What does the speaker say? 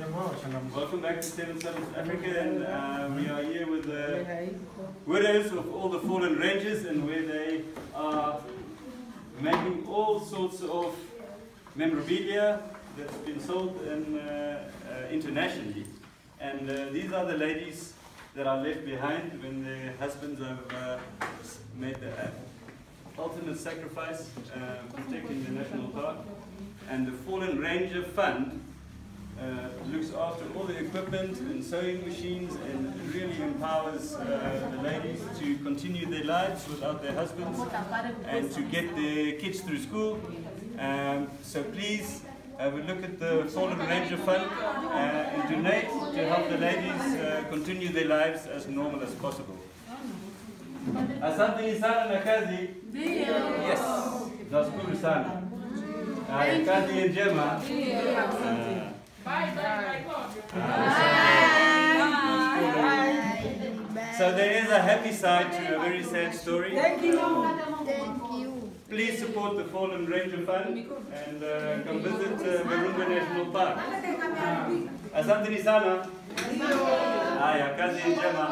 Welcome back to Seven Summits Africa, and uh, we are here with the widows of all the fallen rangers, and where they are making all sorts of memorabilia that's been sold in, uh, uh, internationally. And uh, these are the ladies that are left behind when their husbands have uh, made the uh, ultimate sacrifice protecting the national park. And the Fallen Ranger Fund uh, looks after all the equipment and sewing machines and really empowers uh, the ladies to continue their lives without their husbands and to get their kids through school. Um, so please have a look at the Fallen Ranger Fund uh, and donate to help the ladies uh, continue their lives as normal as possible. Asante sana na kazi. Yes. Nashukuru sana. Haya, kazi njema. So there is a happy side to a very sad story. Thank you. Thank you. Please support the Fallen Ranger Fund and uh, come visit uh, Virunga National Park. Asante sana. Haya, kazi njema.